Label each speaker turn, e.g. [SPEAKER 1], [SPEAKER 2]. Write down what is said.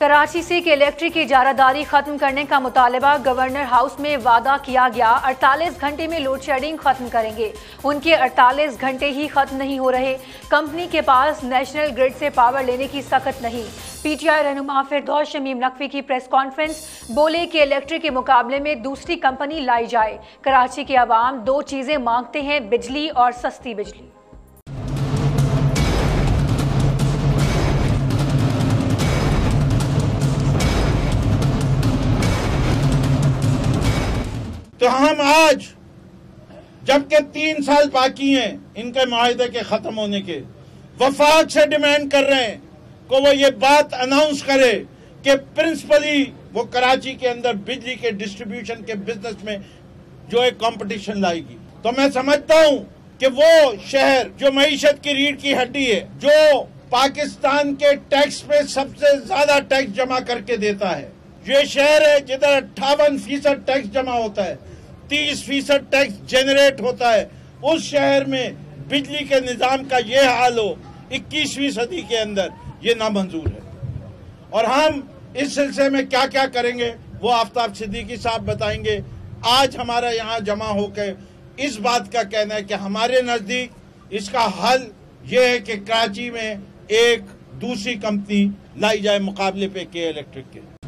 [SPEAKER 1] कराची से इलेक्ट्रिक की इजारादारी खत्म करने का मुतालबा गवर्नर हाउस में वादा किया गया। 48 घंटे में लोड शेडिंग खत्म करेंगे। उनके 48 घंटे ही खत्म नहीं हो रहे। कंपनी के पास नेशनल ग्रिड से पावर लेने की सख्त नहीं। पीटीआई रहनुमा फिरदौस, शमीम नकवी की प्रेस कॉन्फ्रेंस, बोले कि इलेक्ट्रिक के मुकाबले में दूसरी कंपनी लाई जाए। कराची के आवाम दो चीज़ें मांगते हैं, बिजली और सस्ती बिजली।
[SPEAKER 2] तो हम आज, जबकि तीन साल बाकी हैं इनके माहदे के खत्म होने के, वफाक से डिमांड कर रहे हैं को वो ये बात अनाउंस करे कि प्रिंसिपली वो कराची के अंदर बिजली के डिस्ट्रीब्यूशन के बिज़नेस में जो एक कंपटीशन लाएगी। तो मैं समझता हूँ कि वो शहर, जो मीशत की रीढ़ की हड्डी है, जो पाकिस्तान के टैक्स पे सबसे ज़्यादा टैक्स जमा करके देता है, ये शहर है जिधर अट्ठावन फ़ीसद टैक्स जमा होता है। तीस फ़ीसद टैक्स जेनरेट होता है। उस शहर में बिजली के निज़ाम का ये हाल हो, इक्कीसवीं सदी के अंदर, ये नामंजूर है। और हम इस सिलसिले में क्या क्या करेंगे, वो आफ्ताब सिद्दीकी साहब बताएँगे। आज हमारा यहाँ जमा होकर इस बात का कहना है कि हमारे नज़दीक इसका हल ये है कि कराची में एक दूसरी कंपनी लाई जाए मुकाबले पे के इलेक्ट्रिक के।